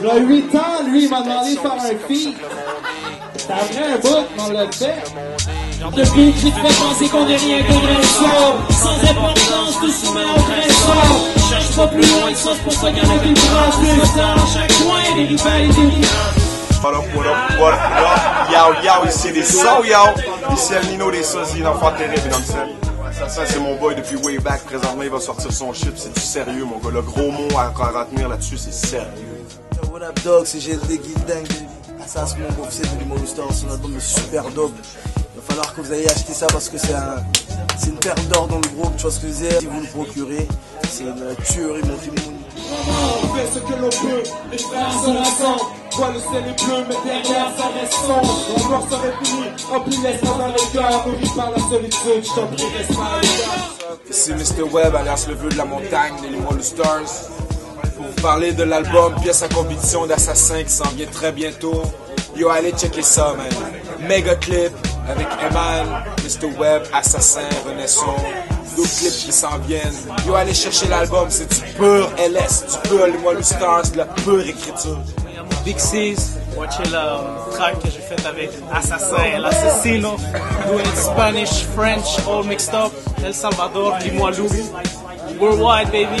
Il a 8 ans, lui, il m'a demandé de faire un feat. Ça vrai un bout, mais on l'a fait. Depuis que tu te fais penser qu'on est rien qu'un grain Sans importance, tout soumet au grain Cherche pas plus loin que ça, c'est pour ça qu'il y en a qui prennent plus de temps dans chaque coin des rivalités. What up, what up, what up? Yo, yo, ici les sons. Ici El Nino des Sosies, l'enfant terrible, dans le. Ça, ça c'est mon boy depuis way back. Présentement, il va sortir son shit. C'est du sérieux, mon gars. Le gros mot à retenir là-dessus, c'est sérieux. What up, dog? C'est GLD Guildang, baby. Ah, ça, c'est mon de Star. Son album est super dope. Il va falloir que vous ayez acheté ça parce que c'est un, c'est une perle d'or dans le groupe. Tu vois ce que je veux dire? Si vous le procurez, c'est une tuerie, mon monde. On fait ce que l'on peut, les frères se rassemblent. Vois le ciel est bleu, mais derrière ça reste sombre. La mort serait finie, remplis l'espace dans les cœurs, nourri par la solitude. Je t'en prie, reste pas à l'écart. Ici Mr. Webb, alias le vœu de la montagne, les Limon Stars. Pour parler de l'album Pièce à conviction d'Assassin qui s'en vient très bientôt. Yo, allez checker ça, man. Méga clip avec Eman, Mr. Webb, Assassin, Renaissance. D'autres clips qui s'en viennent. Yo, allez chercher l'album, c'est du pur LS, du pur Limon Stars, de la pure écriture. Big C's, watchez le track que j'ai fait avec Assassin, El Asesino, doing Spanish, French, all mixed up, El Salvador, Limoilou, worldwide baby,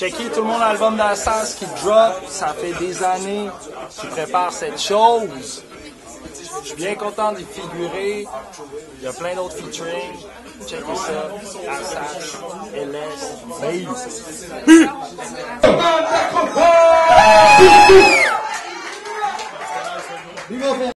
Checker tout le monde l'album d'Assas qui drop, ça fait des années qu'il prépare cette chose. Je suis bien content d'y figurer. Il y a plein d'autres featuring. Checkez ça. Assas, LS.